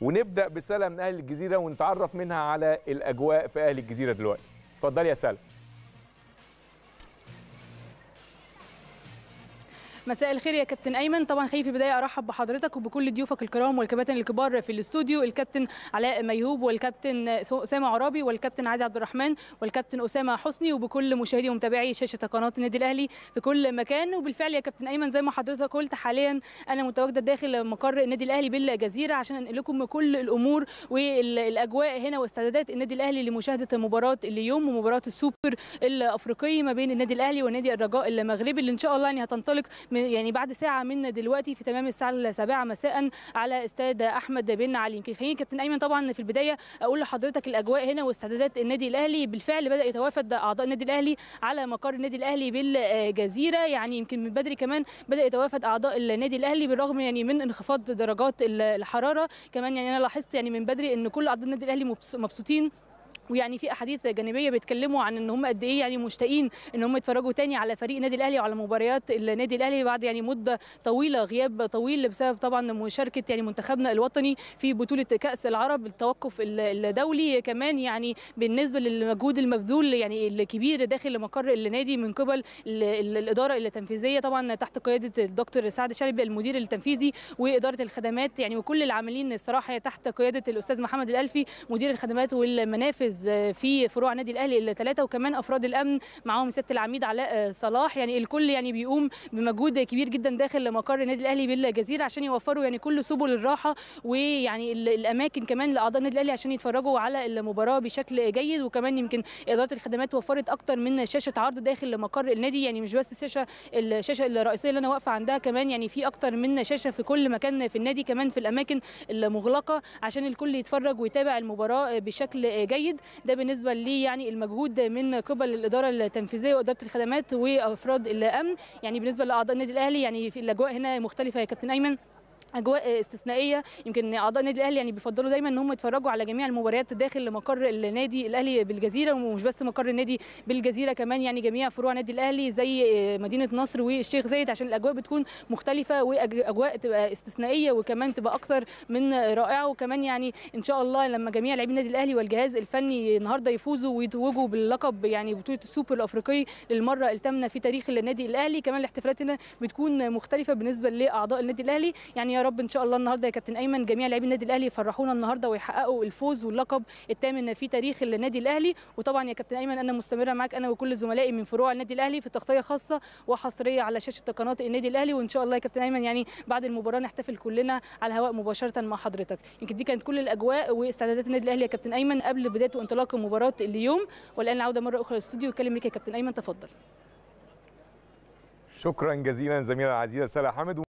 ونبدأ بسلا من أهل الجزيرة ونتعرف منها على الأجواء في أهل الجزيرة دلوقتي. اتفضلي يا سلا مساء الخير يا كابتن أيمن. طبعا خليني في البداية أرحب بحضرتك وبكل ضيوفك الكرام والكباتن الكبار في الاستوديو الكابتن علاء ميهوب والكابتن أسامة عرابي والكابتن عادل عبد الرحمن والكابتن أسامة حسني وبكل مشاهدي ومتابعي شاشة قناة النادي الأهلي في كل مكان. وبالفعل يا كابتن أيمن زي ما حضرتك قلت حاليا أنا متواجدة داخل مقر النادي الأهلي بالجزيرة عشان أنقل لكم كل الأمور والأجواء هنا واستعدادات النادي الأهلي لمشاهدة مباراة اليوم ومباراة السوبر الأفريقي ما بين النادي الأهلي ونادي الرجاء المغربي اللي إن شاء الله يعني هتنطلق يعني بعد ساعة من دلوقتي في تمام الساعة السابعة مساء على استاد أحمد بن علي. يمكن خليني كابتن أيمن طبعا في البداية أقول لحضرتك الأجواء هنا واستعدادات النادي الأهلي. بالفعل بدأ يتوافد أعضاء النادي الأهلي على مقر النادي الأهلي بالجزيرة. يعني يمكن من بدري كمان بدأ يتوافد أعضاء النادي الأهلي بالرغم يعني من انخفاض درجات الحرارة. كمان يعني أنا لاحظت يعني من بدري إن كل أعضاء النادي الأهلي مبسوطين ويعني في أحاديث جانبية بيتكلموا عن إن هم قد إيه يعني مشتاقين إن هم يتفرجوا تاني على فريق النادي الأهلي وعلى مباريات النادي الأهلي بعد يعني مدة طويلة غياب طويل بسبب طبعا مشاركة يعني منتخبنا الوطني في بطولة كأس العرب التوقف الدولي كمان يعني بالنسبة للمجهود المبذول يعني الكبير داخل مقر النادي من قبل الإدارة التنفيذية طبعا تحت قيادة الدكتور سعد شلبي المدير التنفيذي وإدارة الخدمات يعني وكل العاملين الصراحة تحت قيادة الأستاذ محمد الألفي مدير الخدمات والمنافذ في فروع النادي الأهلي الثلاثه وكمان أفراد الأمن معاهم سياده العميد علاء صلاح. يعني الكل يعني بيقوم بمجهود كبير جدا داخل مقر النادي الأهلي بالجزيرة عشان يوفروا يعني كل سبل الراحة ويعني الأماكن كمان لأعضاء النادي الأهلي عشان يتفرجوا على المباراة بشكل جيد. وكمان يمكن إدارة الخدمات وفرت أكتر من شاشة عرض داخل مقر النادي. يعني مش بس الشاشه الشاشه الرئيسية اللي أنا واقفة عندها كمان يعني في أكتر من شاشة في كل مكان في النادي كمان في الأماكن المغلقة عشان الكل يتفرج ويتابع المباراة بشكل جيد. ده بالنسبة لي يعني المجهود من قبل الإدارة التنفيذية وإدارة الخدمات وأفراد الأمن. يعني بالنسبة لأعضاء النادي الأهلي يعني في الأجواء هنا مختلفة يا كابتن أيمن. أجواء استثنائية. يمكن أعضاء النادي الأهلي يعني بيفضلوا دايما إن هم يتفرجوا على جميع المباريات داخل مقر النادي الأهلي بالجزيرة ومش بس مقر النادي بالجزيرة كمان يعني جميع فروع النادي الأهلي زي مدينة نصر والشيخ زايد عشان الأجواء بتكون مختلفة وأجواء تبقى استثنائية وكمان تبقى أكثر من رائعة. وكمان يعني إن شاء الله لما جميع لاعبي النادي الأهلي والجهاز الفني النهارده يفوزوا ويتوجوا باللقب يعني بطولة السوبر الأفريقي للمرة الثامنة في تاريخ النادي الأهلي كمان الاحتفالات هنا بتكون مختلفة بالنسبة لأعضاء النادي الأهلي. يعني يا رب إن شاء الله النهارده يا كابتن أيمن جميع لاعبي النادي الأهلي يفرحونا النهارده ويحققوا الفوز واللقب الثامن في تاريخ النادي الأهلي. وطبعا يا كابتن أيمن أنا مستمرة معاك أنا وكل زملائي من فروع النادي الأهلي في تغطية خاصة وحصرية على شاشة قناة النادي الأهلي. وإن شاء الله يا كابتن أيمن يعني بعد المباراة نحتفل كلنا على الهواء مباشرة مع حضرتك. يمكن دي كانت كل الأجواء واستعدادات النادي الأهلي يا كابتن أيمن قبل بداية وانطلاق مباراة اليوم. والآن العودة مرة أخرى للأستوديو. وكلم بك يا كابتن أيمن تفضل. شكرا جزيلا زميلة العزيزة سلا حامد.